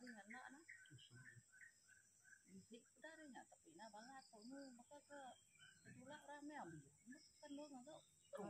aringan na na di dari nya tapi na balat tonu maka ke tulah rame ambil kan lu nggak tahu